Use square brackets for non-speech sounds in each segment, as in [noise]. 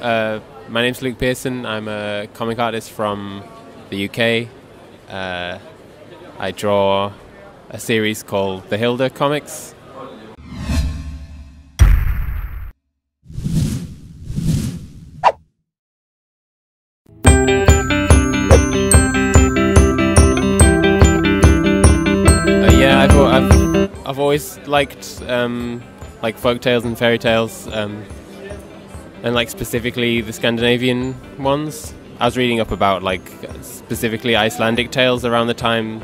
Uh, my name's Luke Pearson. I'm a comic artist from the UK. Uh, I draw a series called the Hilda Comics. Uh, I've, I've always liked um, like folk tales and fairy tales, um, and like specifically the Scandinavian ones. I was reading up about like specifically Icelandic tales around the time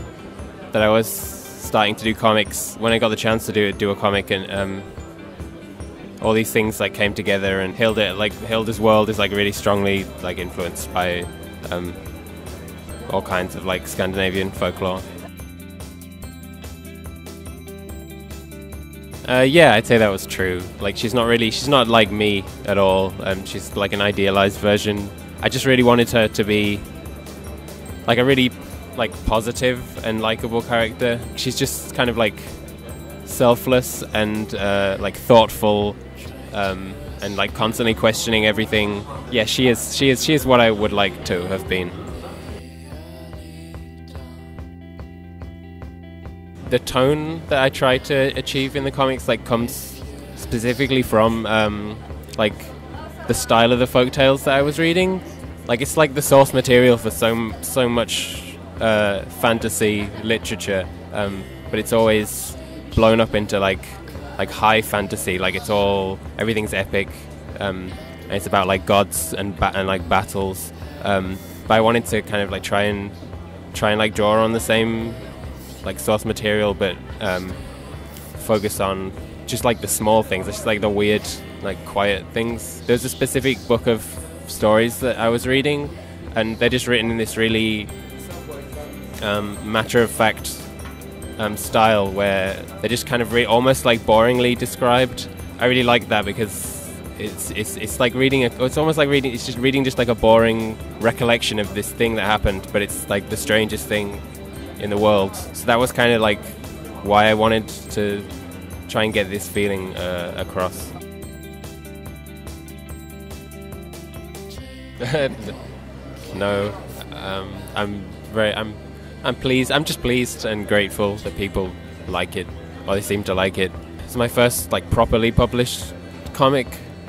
that I was starting to do comics. When I got the chance to do do a comic, and um, all these things like came together, and Hilda like Hilda's world is like really strongly like influenced by um, all kinds of like Scandinavian folklore. Uh, yeah, I'd say that was true. Like, she's not really, she's not like me at all. Um, she's like an idealized version. I just really wanted her to be like a really like positive and likable character. She's just kind of like selfless and uh, like thoughtful um, and like constantly questioning everything. Yeah, she is. She is. She is what I would like to have been. The tone that I try to achieve in the comics like comes specifically from um, like the style of the folk tales that I was reading. Like it's like the source material for so so much uh, fantasy literature, um, but it's always blown up into like like high fantasy. Like it's all everything's epic. Um, and it's about like gods and ba- and like battles. Um, but I wanted to kind of like try and try and like draw on the same like source material, but um, focus on just like the small things, just like the weird, like quiet things. There's a specific book of stories that I was reading, and they're just written in this really um, matter of fact um, style where they're just kind of re- almost like boringly described. I really like that because it's it's it's like reading a, it's almost like reading it's just reading just like a boring recollection of this thing that happened, but it's like the strangest thing in the world. So that was kind of like why I wanted to try and get this feeling uh, across. [laughs] no, um, I'm very I'm I'm pleased. I'm just pleased and grateful that people like it, or they seem to like it. It's my first like properly published comic.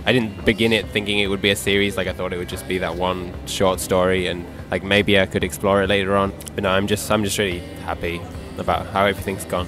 I didn't begin it thinking it would be a series. Like I thought it would just be that one short story, and like maybe I could explore it later on. But no, I'm just I'm just really happy about how everything's gone.